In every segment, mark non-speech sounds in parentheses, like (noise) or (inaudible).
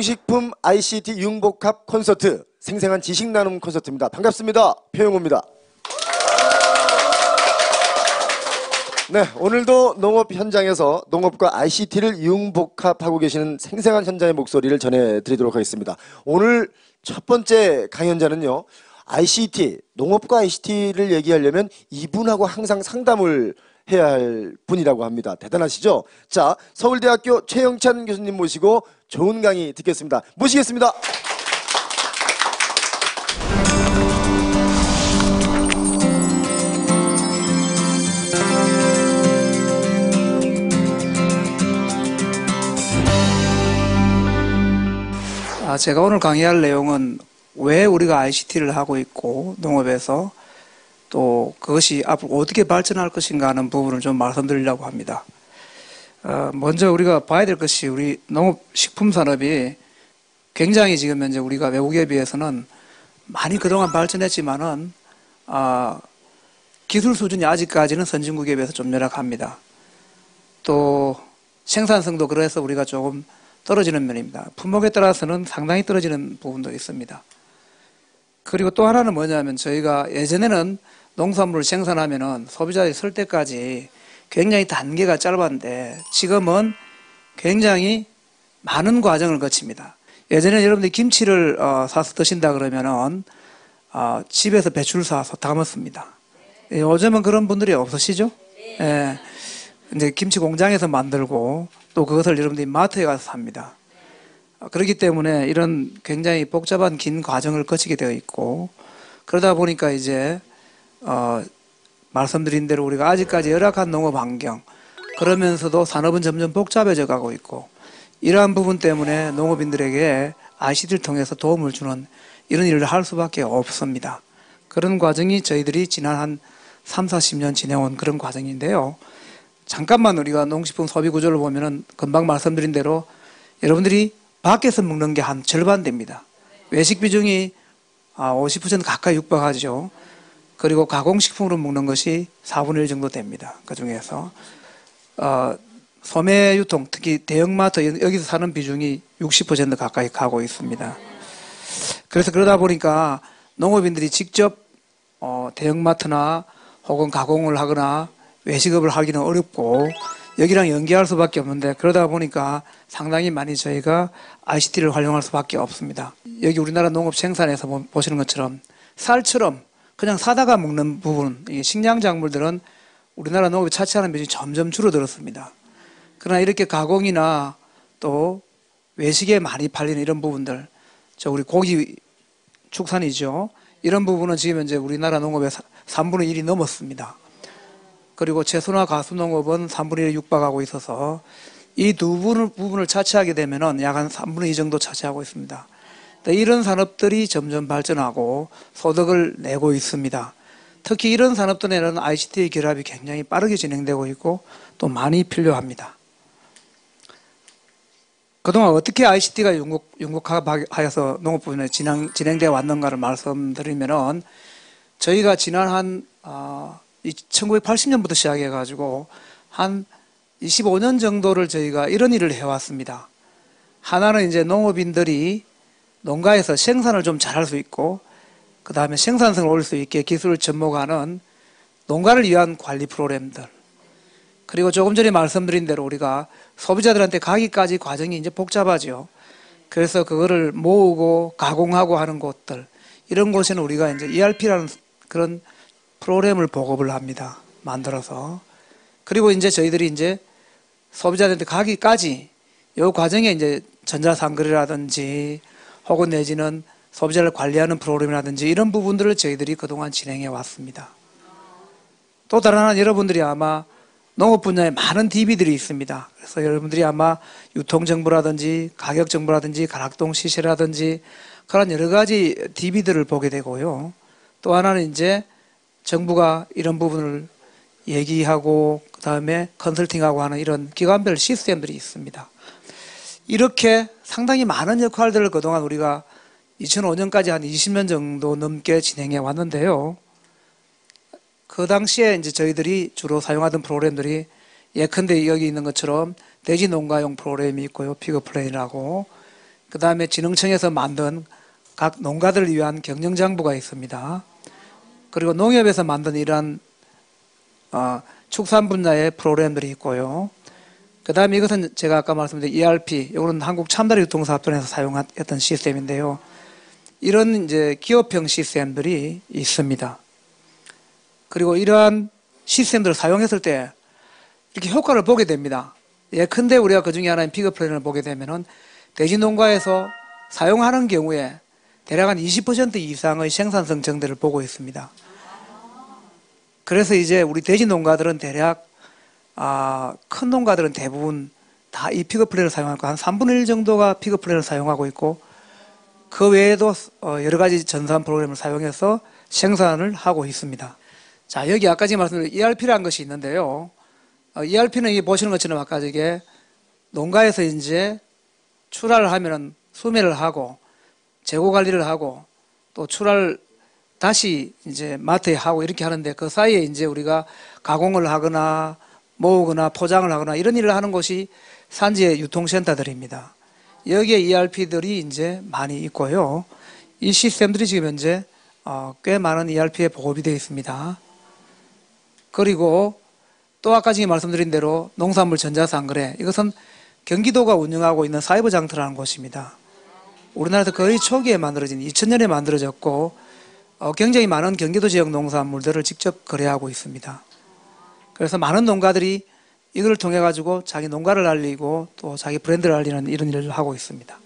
농식품 ICT 융복합 콘서트 생생한 지식 나눔 콘서트입니다. 반갑습니다. 표영호입니다. 네, 오늘도 농업 현장에서 농업과 ICT를 융복합하고 계시는 생생한 현장의 목소리를 전해드리도록 하겠습니다. 오늘 첫 번째 강연자는요, ICT, 농업과 ICT를 얘기하려면 이분하고 항상 상담을 해야 할 분이라고 합니다. 대단하시죠? 자, 서울대학교 최영찬 교수님 모시고 좋은 강의 듣겠습니다. 모시겠습니다. 아, 제가 오늘 강의할 내용은 왜 우리가 ICT를 하고 있고 농업에서 또 그것이 앞으로 어떻게 발전할 것인가 하는 부분을 좀 말씀드리려고 합니다. 어, 먼저 우리가 봐야 될 것이 우리 농업 식품 산업이 굉장히 지금 현재 우리가 외국에 비해서는 많이 그동안 발전했지만은 어, 기술 수준이 아직까지는 선진국에 비해서 좀 열악합니다. 또 생산성도 그래서 우리가 조금 떨어지는 면입니다. 품목에 따라서는 상당히 떨어지는 부분도 있습니다. 그리고 또 하나는 뭐냐면 저희가 예전에는 농산물을 생산하면은 소비자에 설 때까지 굉장히 단계가 짧았는데 지금은 굉장히 많은 과정을 거칩니다. 예전에 여러분들이 김치를 어, 사서 드신다 그러면은 어, 집에서 배추를 사서 담았습니다. 예, 요즘은 그런 분들이 없으시죠? 예. 이제 김치 공장에서 만들고 또 그것을 여러분들이 마트에 가서 삽니다. 어, 그렇기 때문에 이런 굉장히 복잡한 긴 과정을 거치게 되어 있고 그러다 보니까 이제 어, 말씀드린 대로 우리가 아직까지 열악한 농업 환경 그러면서도 산업은 점점 복잡해져 가고 있고 이러한 부분 때문에 농업인들에게 ICT를 통해서 도움을 주는 이런 일을 할 수밖에 없습니다. 그런 과정이 저희들이 지난 한 3, 40년 지내온 그런 과정인데요. 잠깐만 우리가 농식품 소비 구조를 보면은 금방 말씀드린 대로 여러분들이 밖에서 먹는 게 한 절반 됩니다. 외식 비중이 50% 가까이 육박하죠. 그리고 가공식품으로 먹는 것이 4분의 1 정도 됩니다. 그 중에서. 어, 소매 유통, 특히 대형마트, 여기서 사는 비중이 60% 가까이 가고 있습니다. 그래서 그러다 보니까 농업인들이 직접 어, 대형마트나 혹은 가공을 하거나 외식업을 하기는 어렵고 여기랑 연계할 수밖에 없는데 그러다 보니까 상당히 많이 저희가 ICT를 활용할 수밖에 없습니다. 여기 우리나라 농업 생산에서 보시는 것처럼 쌀처럼 그냥 사다가 먹는 부분, 식량 작물들은 우리나라 농업이 차치하는 비중이 점점 줄어들었습니다. 그러나 이렇게 가공이나 또 외식에 많이 팔리는 이런 부분들, 저 우리 고기 축산이죠. 이런 부분은 지금 현재 우리나라 농업의 3분의 1이 넘었습니다. 그리고 채소나 가수농업은 3분의 1에 육박하고 있어서 이 두 부분을 차치하게 되면 약 한 3분의 2 정도 차지하고 있습니다. 이런 산업들이 점점 발전하고 소득을 내고 있습니다. 특히 이런 산업들에는 ICT의 결합이 굉장히 빠르게 진행되고 있고 또 많이 필요합니다. 그동안 어떻게 ICT가 융국, 융국하여서 농업부문에 진행, 진행되어 왔는가를 말씀드리면은 저희가 지난 한, 어, 1980년부터 시작해가지고 한 25년 정도를 저희가 이런 일을 해왔습니다. 하나는 이제 농업인들이 농가에서 생산을 좀 잘할 수 있고 그 다음에 생산성을 올릴 수 있게 기술을 접목하는 농가를 위한 관리 프로그램들 그리고 조금 전에 말씀드린 대로 우리가 소비자들한테 가기까지 과정이 이제 복잡하죠. 그래서 그거를 모으고 가공하고 하는 곳들 이런 곳에는 우리가 이제 ERP라는 그런 프로그램을 보급을 합니다. 만들어서 그리고 이제 저희들이 이제 소비자들한테 가기까지 이 과정에 이제 전자상거래라든지 혹은 내지는 소비자를 관리하는 프로그램이라든지 이런 부분들을 저희들이 그동안 진행해 왔습니다. 또 다른 하나 여러분들이 아마 농업 분야에 많은 DB들이 있습니다. 그래서 여러분들이 아마 유통정보라든지 가격정보라든지 가락동 시세라든지 그런 여러 가지 DB들을 보게 되고요. 또 하나는 이제 정부가 이런 부분을 얘기하고 그 다음에 컨설팅하고 하는 이런 기관별 시스템들이 있습니다. 이렇게 상당히 많은 역할들을 그동안 우리가 2005년까지 한 20년 정도 넘게 진행해 왔는데요. 그 당시에 이제 저희들이 주로 사용하던 프로그램들이 예컨대 여기 있는 것처럼 돼지 농가용 프로그램이 있고요. Pig Plan이라고 그 다음에 진흥청에서 만든 각 농가들을 위한 경영장부가 있습니다. 그리고 농협에서 만든 이러한 어, 축산 분야의 프로그램들이 있고요. 그 다음에 이것은 제가 아까 말씀드린 ERP, 이거는 한국 첨다리 유통사업단에서 사용했던 시스템인데요. 이런 이제 기업형 시스템들이 있습니다. 그리고 이러한 시스템들을 사용했을 때 이렇게 효과를 보게 됩니다. 예컨대 우리가 그 중에 하나인 피그 플랜을 보게 되면은 돼지 농가에서 사용하는 경우에 대략 한 20% 이상의 생산성 증대를 보고 있습니다. 그래서 이제 우리 돼지 농가들은 대략 아, 큰 농가들은 대부분 다이 플랜을 사용하고 한 3분의 1 정도가 플랜을 사용하고 있고 그 외에도 어, 여러 가지 전산 프로그램을 사용해서 생산을 하고 있습니다. 자, 여기 아까 지금 말씀드린 ERP라는 것이 있는데요. 어, ERP는 이 보시는 것처럼 아까 저게 농가에서 이제 출하를 하면은 수매를 하고 재고 관리를 하고 또 출하를 다시 이제 마트에 하고 이렇게 하는데 그 사이에 이제 우리가 가공을 하거나 모으거나 포장을 하거나 이런 일을 하는 곳이 산지의 유통센터들입니다. 여기에 ERP들이 이제 많이 있고요. 이 시스템들이 지금 현재 어, 꽤 많은 ERP에 보급이 되어 있습니다. 그리고 또 아까 지금 말씀드린 대로 농산물 전자상거래 이것은 경기도가 운영하고 있는 사이버 장터라는 곳입니다. 우리나라에서 거의 초기에 만들어진 2000년에 만들어졌고 어, 굉장히 많은 경기도 지역 농산물들을 직접 거래하고 있습니다. 그래서 많은 농가들이 이걸 통해 가지고 자기 농가를 알리고 또 자기 브랜드를 알리는 이런 일을 하고 있습니다.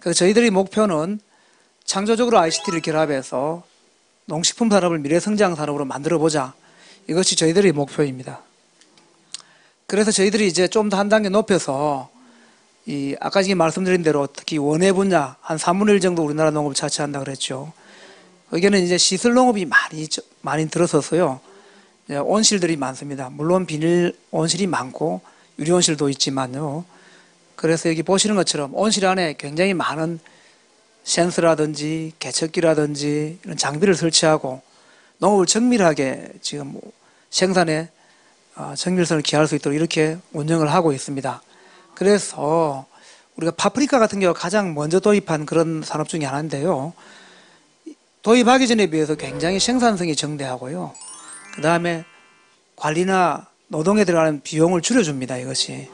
그래서 저희들이 목표는 창조적으로 ICT를 결합해서 농식품 산업을 미래 성장 산업으로 만들어 보자. 이것이 저희들의 목표입니다. 그래서 저희들이 이제 좀 더 한 단계 높여서 이 아까 지금 말씀드린 대로 특히 원예 분야 한 3분의 1 정도 우리나라 농업을 차지한다 그랬죠. 여기는 이제 시설 농업이 많이 많이 들어서서요. 온실들이 많습니다. 물론 비닐 온실이 많고 유리 온실도 있지만요. 그래서 여기 보시는 것처럼 온실 안에 굉장히 많은 센서라든지 개척기라든지 이런 장비를 설치하고 농업을 정밀하게 지금 생산에 어, 정밀성을 기할 수 있도록 이렇게 운영을 하고 있습니다. 그래서 우리가 파프리카 같은 경우 가장 먼저 도입한 그런 산업 중에 하나인데요. 도입하기 전에 비해서 굉장히 생산성이 정대하고요. 그 다음에 관리나 노동에 들어가는 비용을 줄여줍니다. 이것이.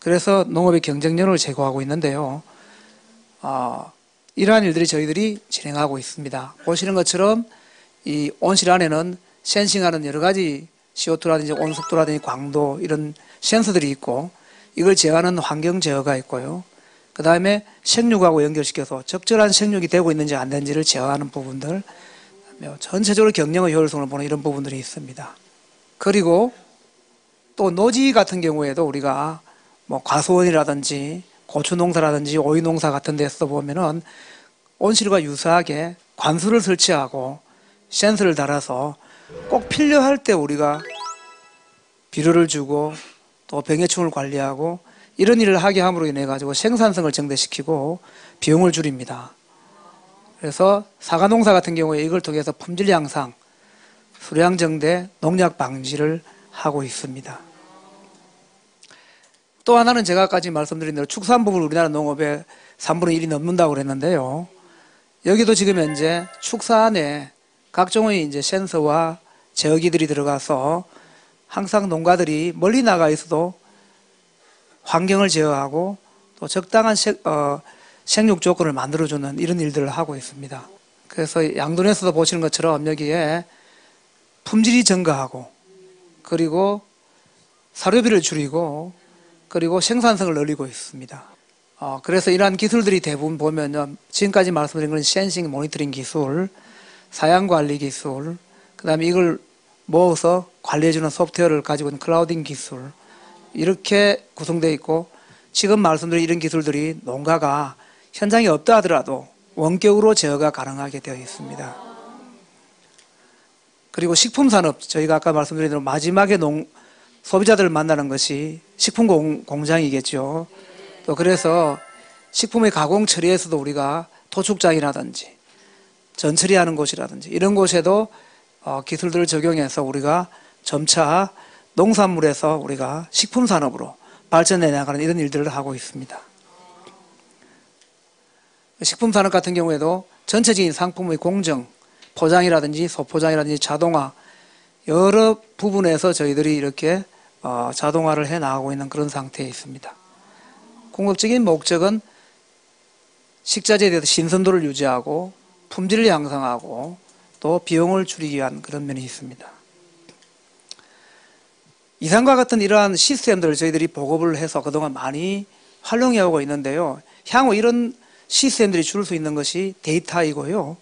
그래서 농업의 경쟁력을 제고하고 있는데요. 어, 이러한 일들이 저희들이 진행하고 있습니다. 보시는 것처럼 이 온실 안에는 센싱하는 여러 가지 CO2라든지 온습도라든지 광도 이런 센서들이 있고 이걸 제어하는 환경 제어가 있고요. 그 다음에 생육하고 연결시켜서 적절한 생육이 되고 있는지 안 되는지를 제어하는 부분들 전체적으로 경영의 효율성을 보는 이런 부분들이 있습니다. 그리고 또 노지 같은 경우에도 우리가 뭐 과수원이라든지 고추 농사라든지 오이 농사 같은 데서 보면은 온실과 유사하게 관수를 설치하고 센서를 달아서 꼭 필요할 때 우리가 비료를 주고 또 병해충을 관리하고 이런 일을 하게 함으로 인해 가지고 생산성을 증대시키고 비용을 줄입니다. 그래서 사과 농사 같은 경우에 이걸 통해서 품질 향상, 수량 정대, 농약 방지를 하고 있습니다. 또 하나는 제가 아까 말씀드린 대로 축산부분 우리나라 농업의 3분의 1이 넘는다고 그랬는데요. 여기도 지금 현재 축사 안에 각종의 이제 센서와 제어기들이 들어가서 항상 농가들이 멀리 나가 있어도 환경을 제어하고 또 적당한 세, 어, 생육 조건을 만들어주는 이런 일들을 하고 있습니다. 그래서 양돈에서도 보시는 것처럼 여기에 품질이 증가하고 그리고 사료비를 줄이고 그리고 생산성을 늘리고 있습니다. 어, 그래서 이러한 기술들이 대부분 보면 지금까지 말씀드린 건 센싱 모니터링 기술, 사양 관리 기술, 그 다음에 이걸 모아서 관리해주는 소프트웨어를 가지고 있는 클라우딩 기술, 이렇게 구성되어 있고 지금 말씀드린 이런 기술들이 농가가 현장에 없다 하더라도 원격으로 제어가 가능하게 되어 있습니다. 그리고 식품 산업 저희가 아까 말씀드린 대로 마지막에 농 소비자들을 만나는 것이 식품 공, 공장이겠죠. 또 그래서 식품의 가공 처리에서도 우리가 도축장이라든지 전처리하는 곳이라든지 이런 곳에도 어, 기술들을 적용해서 우리가 점차 농산물에서 우리가 식품 산업으로 발전해 나가는 이런 일들을 하고 있습니다. 식품 산업 같은 경우에도 전체적인 상품의 공정, 포장이라든지 소포장이라든지 자동화 여러 부분에서 저희들이 이렇게 어, 자동화를 해 나가고 있는 그런 상태에 있습니다. 궁극적인 목적은 식자재에 대해서 신선도를 유지하고 품질을 향상하고 또 비용을 줄이기 위한 그런 면이 있습니다. 이상과 같은 이러한 시스템들을 저희들이 보급을 해서 그동안 많이 활용해 오고 있는데요. 향후 이런 시스템들이 줄 수 있는 것이 데이터이고요.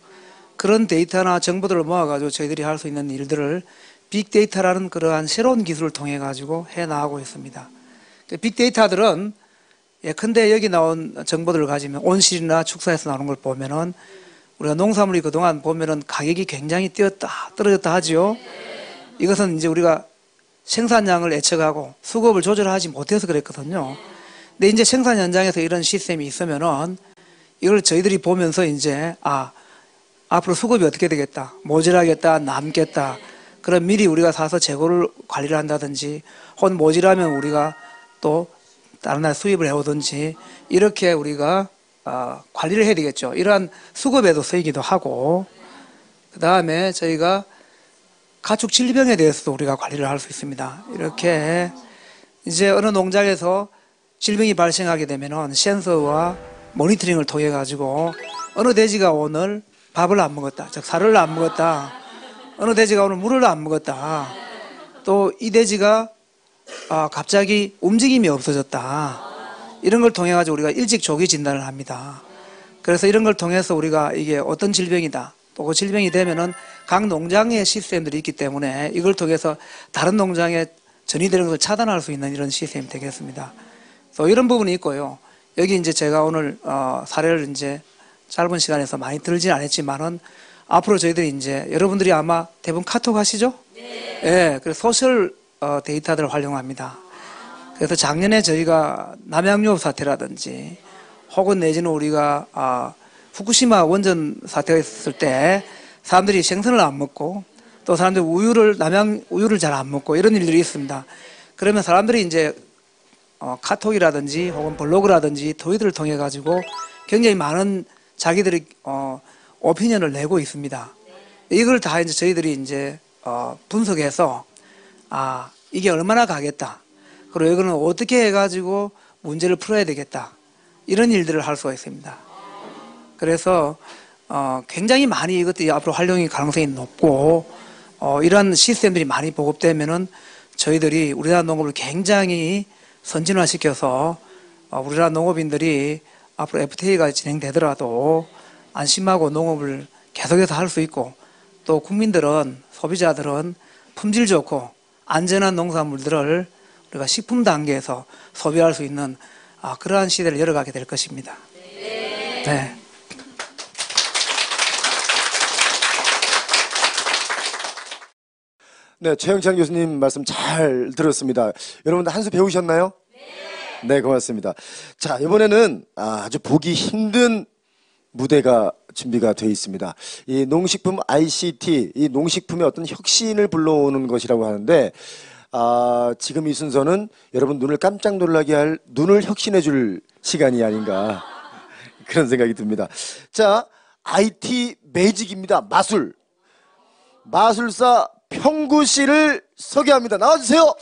그런 데이터나 정보들을 모아가지고 저희들이 할 수 있는 일들을 빅데이터라는 그러한 새로운 기술을 통해 가지고 해 나가고 있습니다. 그 빅데이터들은 예컨대 여기 나온 정보들을 가지면 온실이나 축사에서 나오는 걸 보면은 우리가 농산물이 그동안 보면은 가격이 굉장히 뛰었다 떨어졌다 하지요. 이것은 이제 우리가 생산량을 예측하고 수급을 조절하지 못해서 그랬거든요. 근데 이제 생산 현장에서 이런 시스템이 있으면은 이걸 저희들이 보면서 이제 아 앞으로 수급이 어떻게 되겠다, 모자라겠다, 남겠다. 그럼 미리 우리가 사서 재고를 관리를 한다든지, 혹은 모자라면 우리가 또 다른 나라 수입을 해오든지 이렇게 우리가 어, 관리를 해야 되겠죠. 이러한 수급에도 쓰이기도 하고, 그 다음에 저희가 가축 질병에 대해서도 우리가 관리를 할 수 있습니다. 이렇게 이제 어느 농장에서 질병이 발생하게 되면은 센서와 모니터링을 통해 가지고 어느 돼지가 오늘 밥을 안 먹었다, 즉 살을 안 먹었다, 어느 돼지가 오늘 물을 안 먹었다, 또 이 돼지가 아, 갑자기 움직임이 없어졌다. 이런 걸 통해 가지고 우리가 일찍 조기 진단을 합니다. 그래서 이런 걸 통해서 우리가 이게 어떤 질병이다. 또 그 질병이 되면은 각 농장의 시스템들이 있기 때문에 이걸 통해서 다른 농장에 전이되는 것을 차단할 수 있는 이런 시스템이 되겠습니다. 또 이런 부분이 있고요. 여기 이제 제가 오늘 어, 사례를 이제 짧은 시간에서 많이 들진 않았지만은 앞으로 저희들이 이제 여러분들이 아마 대부분 카톡 하시죠? 네. 예, 그래서 소셜 어, 데이터들을 활용합니다. 그래서 작년에 저희가 남양유업 사태라든지 혹은 내지는 우리가 아, 후쿠시마 원전 사태가 있었을 때 사람들이 생선을 안 먹고 또 사람들이 우유를 남양 우유를 잘 안 먹고 이런 일들이 있습니다. 그러면 사람들이 이제 어, 카톡이라든지 혹은 블로그라든지 트위터를 통해 가지고 굉장히 많은 자기들이 어, 오피니언을 내고 있습니다. 이걸 다 이제 저희들이 이제 어, 분석해서 아 이게 얼마나 가겠다. 그리고 이거는 어떻게 해가지고 문제를 풀어야 되겠다. 이런 일들을 할 수가 있습니다. 그래서 어, 굉장히 많이 이것들이 앞으로 활용이 가능성이 높고 어, 이런 시스템들이 많이 보급되면은 저희들이 우리나라 농업을 굉장히 선진화시켜서 어, 우리나라 농업인들이 앞으로 FTA가 진행되더라도 안심하고 농업을 계속해서 할 수 있고 또 국민들은 소비자들은 품질 좋고 안전한 농산물들을 우리가 식품 단계에서 소비할 수 있는 아, 그러한 시대를 열어가게 될 것입니다. 네. 네, 최영찬 교수님 말씀 잘 들었습니다. 여러분들 한 수 배우셨나요? 네. 네, 고맙습니다. 자, 이번에는 아주 보기 힘든 무대가 준비가 되어 있습니다. 이 농식품 ICT, 이 농식품의 어떤 혁신을 불러오는 것이라고 하는데, 아, 지금 이 순서는 여러분 눈을 깜짝 놀라게 할 눈을 혁신해 줄 시간이 아닌가. (laughs) 그런 생각이 듭니다. 자, IT 매직입니다. 마술. 마술사 평구 씨를 소개합니다. 나와 주세요.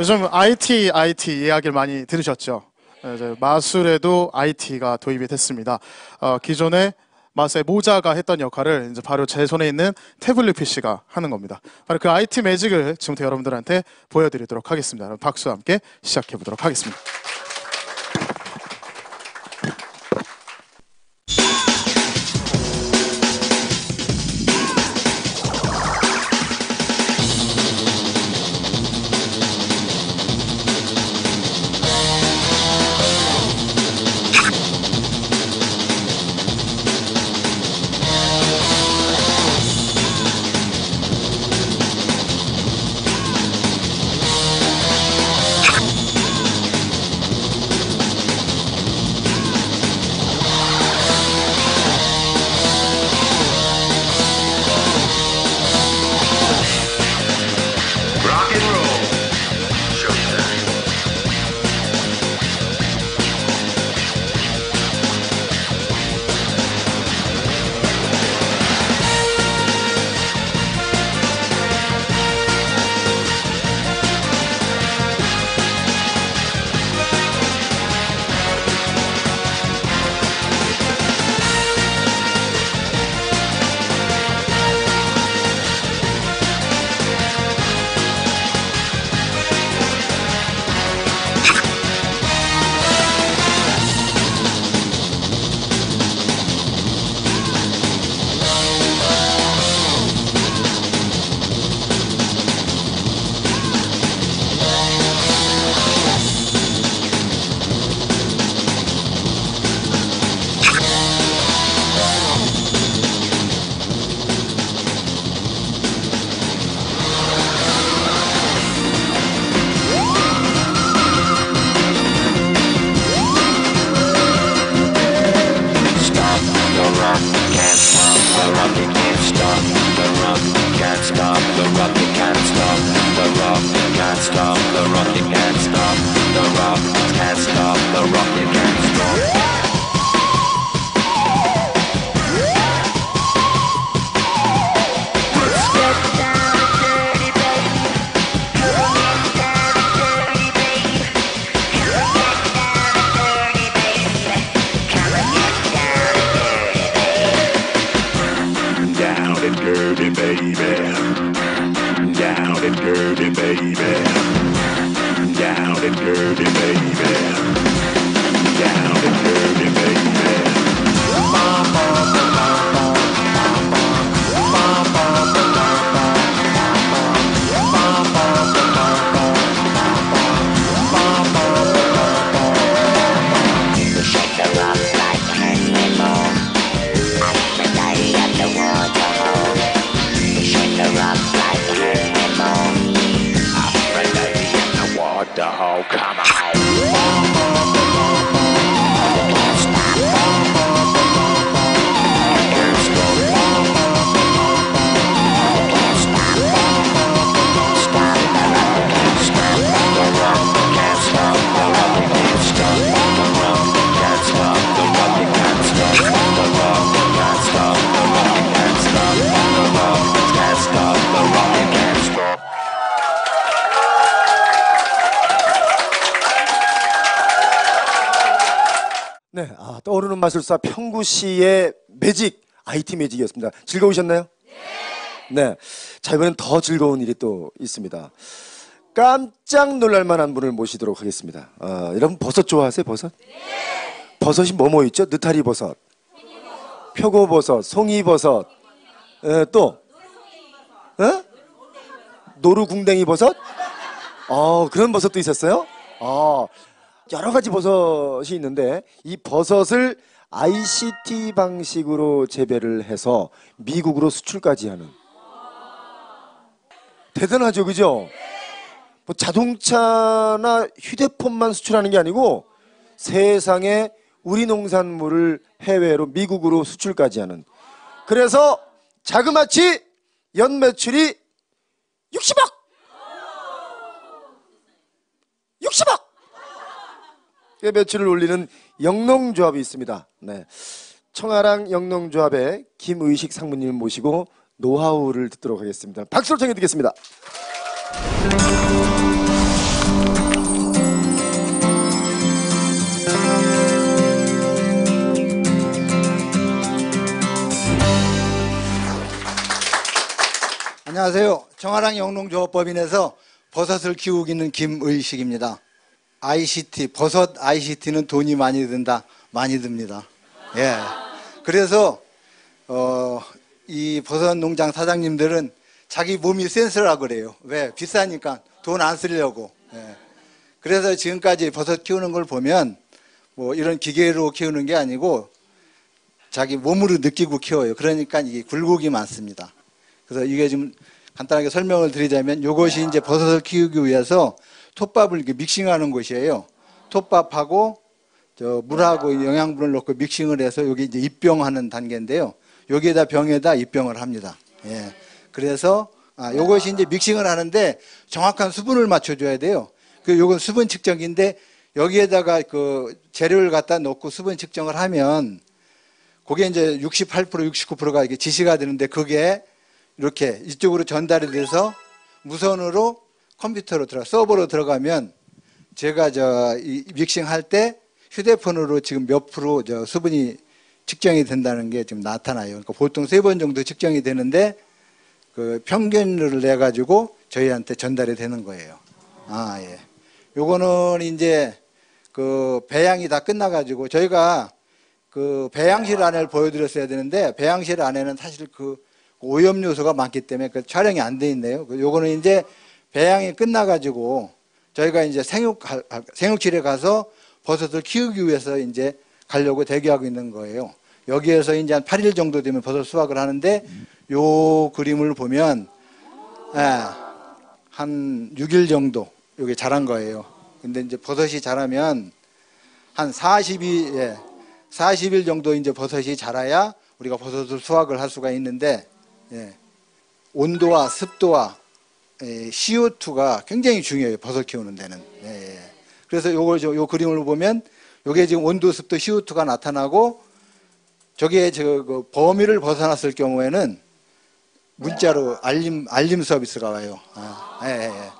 요즘 IT, IT 이야기를 많이 들으셨죠? 네, 마술에도 IT가 도입이 됐습니다. 어, 기존에 마술의 모자가 했던 역할을 이제 바로 제 손에 있는 태블릿 PC가 하는 겁니다. 바로 그 IT 매직을 지금부터 여러분들한테 보여드리도록 하겠습니다. 박수와 함께 시작해 보도록 하겠습니다. 마술사 평구시의 매직, IT 매직이었습니다. 즐거우셨나요? 네. 자, 이번엔 더 즐거운 일이 또 있습니다. 깜짝 놀랄 만한 분을 모시도록 하겠습니다. 어, 여러분 버섯 좋아하세요, 버섯? 버섯이 뭐뭐 있죠? 느타리 버섯, 표고 버섯, 송이 버섯, 에, 또, 에? 노루궁뎅이 버섯? 어, 그런 버섯도 있었어요? 어, 여러 가지 버섯이 있는데 이 버섯을 ICT 방식으로 재배를 해서 미국으로 수출까지 하는. 대단하죠, 그죠? 뭐 자동차나 휴대폰만 수출하는 게 아니고 세상에 우리 농산물을 해외로 미국으로 수출까지 하는. 그래서 자그마치 연 매출이 60억! 60억 의 매출을 올리는 영농조합이 있습니다. 네. 청아랑 영농조합의 김의식 상무님을 모시고 노하우를 듣도록 하겠습니다. 박수로 청해 듣겠습니다. 안녕하세요. 정아랑 영농조합법인에서 버섯을 키우고 있는 김의식입니다. ICT, 버섯 ICT는 돈이 많이 든다. 많이 듭니다. 예. 그래서, 어, 이 버섯 농장 사장님들은 자기 몸이 센스라 그래요. 왜? 비싸니까 돈 안 쓰려고. 예. 그래서 지금까지 버섯 키우는 걸 보면 뭐 이런 기계로 키우는 게 아니고 자기 몸으로 느끼고 키워요. 그러니까 이게 굴곡이 많습니다. 그래서 이게 좀 간단하게 설명을 드리자면 이것이 이제 버섯을 키우기 위해서 톱밥을 이렇게 믹싱하는 곳이에요. 톱밥하고 저 물하고 영양분을 넣고 믹싱을 해서 여기 이제 입병하는 단계인데요. 여기에다 병에다 입병을 합니다. 예. 그래서 아, 요것이 이제 믹싱을 하는데 정확한 수분을 맞춰줘야 돼요. 그 요건 수분 측정기인데 여기에다가 그 재료를 갖다 넣고 수분 측정을 하면 그게 이제 68% 69%가 이게 지시가 되는데 그게 이렇게 이쪽으로 전달이 돼서 무선으로 컴퓨터로 들어 서버로 들어가면 제가 저이 믹싱 할 때 휴대폰으로 지금 몇 프로 저 수분이 측정이 된다는 게 지금 나타나요. 그러니까 보통 세 번 정도 측정이 되는데 그 평균을 내 가지고 저희한테 전달이 되는 거예요. 아 예. 요거는 이제 그 배양이 다 끝나 가지고 저희가 그 배양실 안을 보여드렸어야 되는데 배양실 안에는 사실 그 오염 요소가 많기 때문에 그 촬영이 안 돼 있네요. 그 요거는 이제 배양이 끝나가지고 저희가 이제 생육 생육실에 가서 버섯을 키우기 위해서 이제 가려고 대기하고 있는 거예요. 여기에서 이제 한 8일 정도 되면 버섯 수확을 하는데 요 그림을 보면 예, 한 6일 정도 여기 자란 거예요. 근데 이제 버섯이 자라면 한 40일 예, 40일 정도 이제 버섯이 자라야 우리가 버섯을 수확을 할 수가 있는데 예. 온도와 습도와 에, CO2가 굉장히 중요해요. 버섯 키우는 데는. 예, 예. 그래서 요걸 저- 요 그림을 보면 요게 지금 온도, 습도, CO2가 나타나고 저게 저그 범위를 벗어났을 경우에는 문자로 알림 알림 서비스가 와요. 아, 예, 예, 예.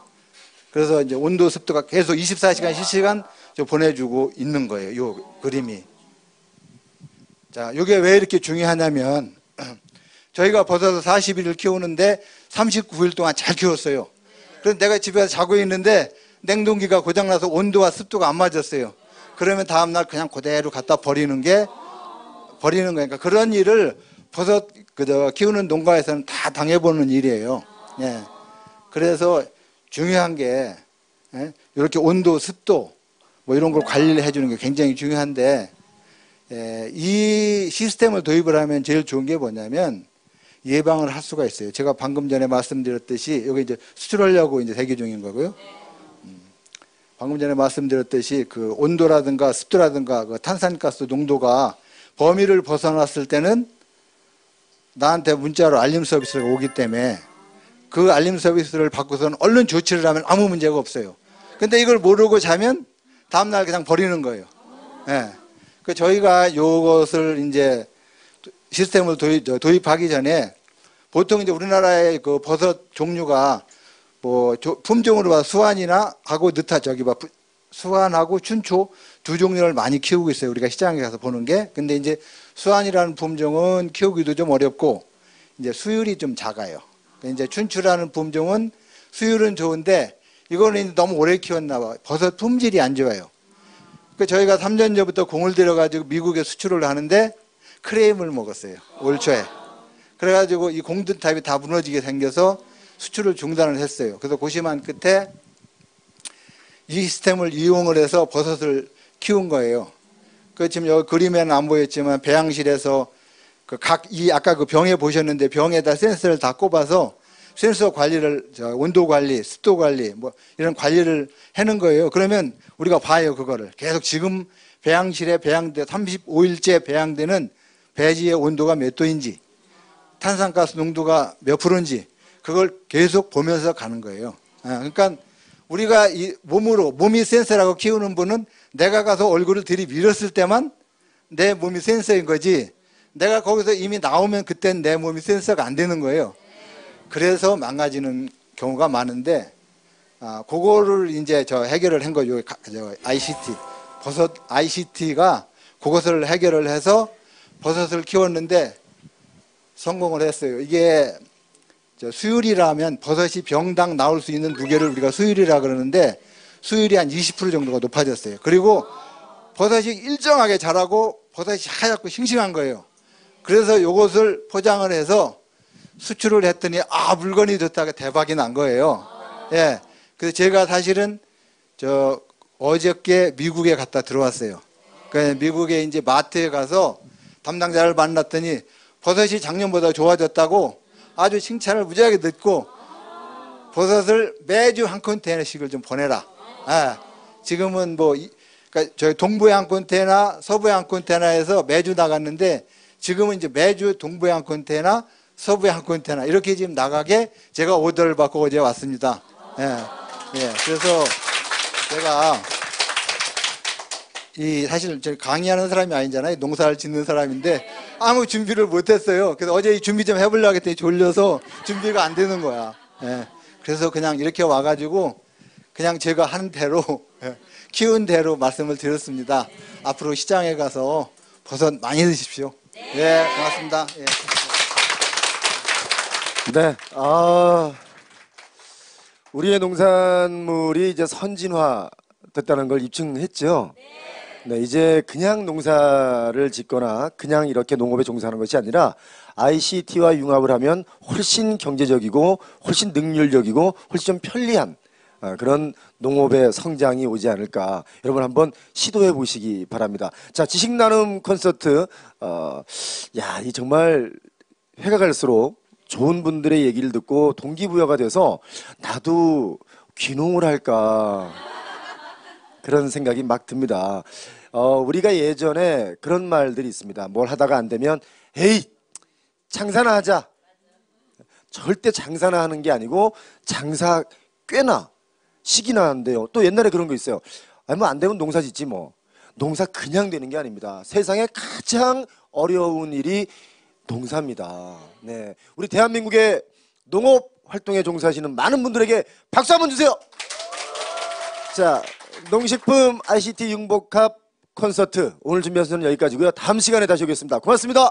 그래서 이제 온도, 습도가 계속 24시간 실시간 저 보내주고 있는 거예요. 요 그림이. 자, 이게 왜 이렇게 중요하냐면 (clears throat) 저희가 버섯을 40일을 키우는데 39일 동안 잘 키웠어요. 그래서 내가 집에서 자고 있는데 냉동기가 고장나서 온도와 습도가 안 맞았어요. 그러면 다음날 그냥 그대로 갖다 버리는 게 버리는 거니까 그런 일을 버섯 그저 키우는 농가에서는 다 당해보는 일이에요. 예. 그래서 중요한 게 예? 이렇게 온도, 습도 뭐 이런 걸 관리를 해주는 게 굉장히 중요한데 예, 이 시스템을 도입을 하면 제일 좋은 게 뭐냐면 예방을 할 수가 있어요. 제가 방금 전에 말씀드렸듯이 여기 이제 수출하려고 이제 대기 중인 거고요. 음, 방금 전에 말씀드렸듯이 그 온도라든가 습도라든가 그 탄산가스 농도가 범위를 벗어났을 때는 나한테 문자로 알림 서비스가 오기 때문에 그 알림 서비스를 받고서는 얼른 조치를 하면 아무 문제가 없어요. 근데 이걸 모르고 자면 다음날 그냥 버리는 거예요. 예. 그 저희가 이것을 이제 시스템을 도입, 저, 도입 하기 전에 보통 이제 우리나라의 그 버섯 종류가 뭐 조- 품종으로 봐 수완이나 하고 느타 저기 봐 부- 수완하고 춘초 두 종류를 많이 키우고 있어요. 우리가 시장에 가서 보는 게. 근데 이제 수완이라는 품종은 키우기도 좀 어렵고 이제 수율이 좀 작아요. 이제 춘추라는 품종은 수율은 좋은데 이거는 너무 오래 키웠나 봐. 버섯 품질이 안 좋아요. 그 저희가 3년 전부터 공을 들여가지고 미국에 수출을 하는데 크레임을 먹었어요. 올 초에. 그래가지고 이 공든탑이 다 무너지게 생겨서 수출을 중단을 했어요. 그래서 고심한 끝에 이 시스템을 이용을 해서 버섯을 키운 거예요. 그 지금 여기 그림에는 안 보였지만 배양실에서 그 각 이 아까 그 병에 보셨는데 병에다 센서를 다 꼽아서 센서 관리를 저 온도 관리, 습도 관리 뭐 이런 관리를 해는 거예요. 그러면 우리가 봐요 그거를 계속 지금 배양실에 배양돼 35일째 배양되는 배지의 온도가 몇 도인지 탄산가스 농도가 몇 프로인지 그걸 계속 보면서 가는 거예요. 아, 그러니까 우리가 이 몸으로 몸이 센서라고 키우는 분은 내가 가서 얼굴을 들이밀었을 때만 내 몸이 센서인 거지. 내가 거기서 이미 나오면 그땐 내 몸이 센서가 안 되는 거예요. 그래서 망가지는 경우가 많은데 아, 그거를 이제 저 해결을 한 거죠. ICT 버섯 ICT가 그것을 해결을 해서 버섯을 키웠는데 성공을 했어요. 이게 저 수율이라면 버섯이 병당 나올 수 있는 무게를 우리가 수율이라 그러는데 수율이 한 20% 정도가 높아졌어요. 그리고 버섯이 일정하게 자라고 버섯이 하얗고 싱싱한 거예요. 그래서 이것을 포장을 해서 수출을 했더니 아 물건이 좋다가 대박이 난 거예요. 예. 그래서 제가 사실은 저 어저께 미국에 갔다 들어왔어요. 그 미국에 이제 마트에 가서 담당자를 만났더니 버섯이 작년보다 좋아졌다고 아주 칭찬을 무지하게 듣고 버섯을 매주 한 컨테이너씩을 좀 보내라. 예. 지금은 뭐 이- 그러니까 저희 동부의 한 컨테이너, 서부의 한 컨테이너에서 매주 나갔는데 지금은 이제 매주 동부의 한 컨테이너, 서부의 한 컨테이너 이렇게 지금 나가게 제가 오더를 받고 어제 왔습니다. 예. 예. 그래서 제가 이 사실 저 강의하는 사람이 아니잖아요. 농사를 짓는 사람인데 아무 준비를 못했어요. 그래서 어제 이 준비 좀 해보려고 했더니 졸려서 준비가 안 되는 거야. 예. 그래서 그냥 이렇게 와가지고 그냥 제가 하는 대로 예, 키운 대로 말씀을 드렸습니다. 앞으로 시장에 가서 버섯 많이 드십시오. 예, 고맙습니다. 예. 네. 아, 우리의 농산물이 이제 선진화 됐다는 걸 입증했죠. 네, 이제 그냥 농사를 짓거나 그냥 이렇게 농업에 종사하는 것이 아니라 ICT와 융합을 하면 훨씬 경제적이고 훨씬 능률적이고 훨씬 좀 편리한 아, 그런 농업의 성장이 오지 않을까. 여러분 한번 시도해 보시기 바랍니다. 자, 지식 나눔 콘서트, 어, 야, 이 정말 해가 갈수록 좋은 분들의 얘기를 듣고 동기부여가 돼서 나도 귀농을 할까. 그런 생각이 막 듭니다. 어, 우리가 예전에 그런 말들이 있습니다. 뭘 하다가 안 되면, 에이, 장사나 하자. 절대 장사나 하는 게 아니고 장사 꽤나 시기나 한데요. 또 옛날에 그런 거 있어요. 아니 뭐 안 되면 농사 짓지 뭐. 농사 그냥 되는 게 아닙니다. 세상에 가장 어려운 일이 농사입니다. 네. 우리 대한민국의 농업 활동에 종사하시는 많은 분들에게 박수 한번 주세요. 자, 농식품 ICT 융복합 콘서트 오늘 준비한 수는 여기까지고요. 다음 시간에 다시 오겠습니다. 고맙습니다.